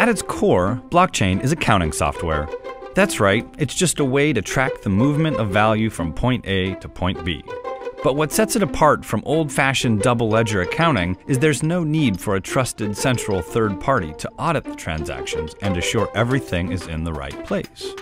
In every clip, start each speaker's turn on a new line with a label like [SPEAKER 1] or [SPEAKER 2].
[SPEAKER 1] At its core, blockchain is accounting software. That's right, it's just a way to track the movement of value from point A to point B. But what sets it apart from old fashioned double ledger accounting is there's no need for a trusted central third party to audit the transactions and assure everything is in the right place.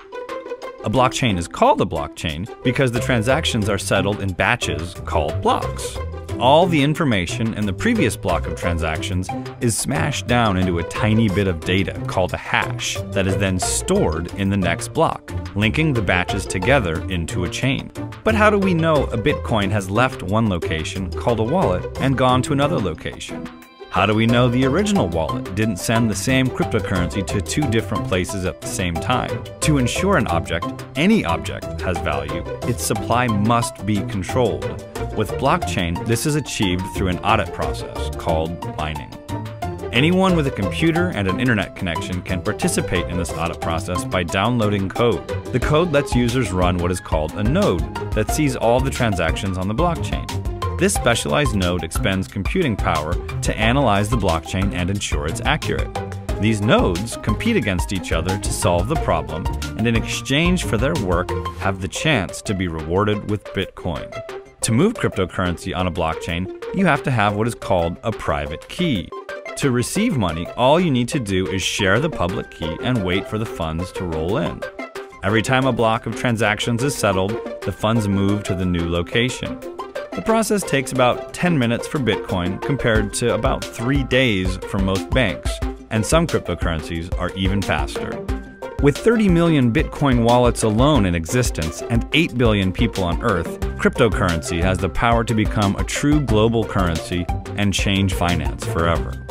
[SPEAKER 1] A blockchain is called a blockchain because the transactions are settled in batches called blocks. All the information in the previous block of transactions is smashed down into a tiny bit of data called a hash that is then stored in the next block, linking the batches together into a chain. But how do we know a Bitcoin has left one location, called a wallet, and gone to another location? How do we know the original wallet didn't send the same cryptocurrency to two different places at the same time? To ensure an object, any object, has value, its supply must be controlled. With blockchain, this is achieved through an audit process called mining. Anyone with a computer and an internet connection can participate in this audit process by downloading code. The code lets users run what is called a node that sees all the transactions on the blockchain. This specialized node expends computing power to analyze the blockchain and ensure it's accurate. These nodes compete against each other to solve the problem, and in exchange for their work, have the chance to be rewarded with Bitcoin. To move cryptocurrency on a blockchain, you have to have what is called a private key. To receive money, all you need to do is share the public key and wait for the funds to roll in. Every time a block of transactions is settled, the funds move to the new location. The process takes about 10 minutes for Bitcoin compared to about 3 days for most banks, and some cryptocurrencies are even faster. With 30 million Bitcoin wallets alone in existence and 8 billion people on Earth, cryptocurrency has the power to become a true global currency and change finance forever.